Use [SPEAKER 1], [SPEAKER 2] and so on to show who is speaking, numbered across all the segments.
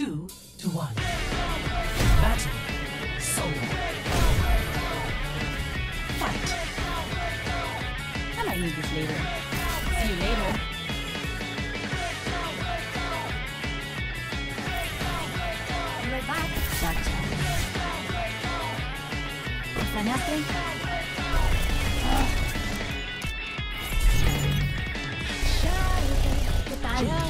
[SPEAKER 1] Two to one. Battle. Solo. Fight.
[SPEAKER 2] I might need this later. See you later. Right back. Gotcha. ¿Extrañaste? ¿Qué tal?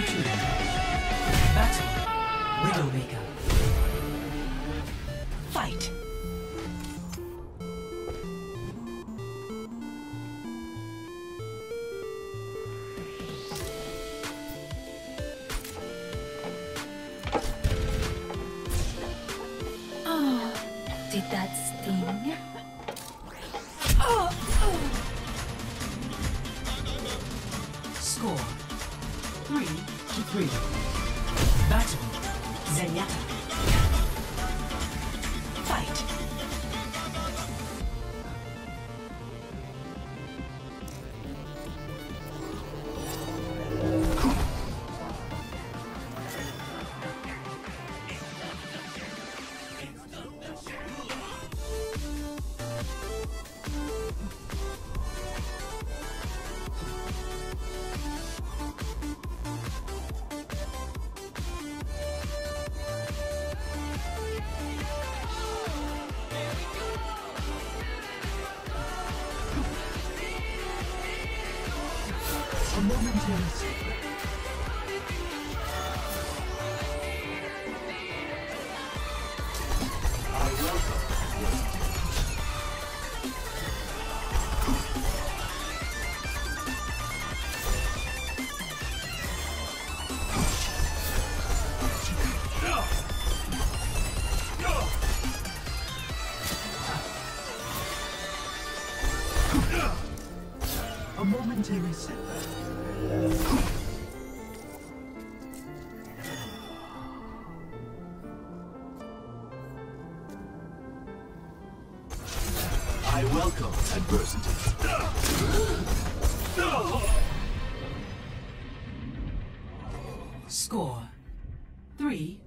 [SPEAKER 1] Battle. Widowmaker. Fight.
[SPEAKER 2] Oh, did that sting?
[SPEAKER 1] Score. Three three. Battle. Zenyatta. A momentary setback.
[SPEAKER 3] I welcome adversity.
[SPEAKER 1] Score. Three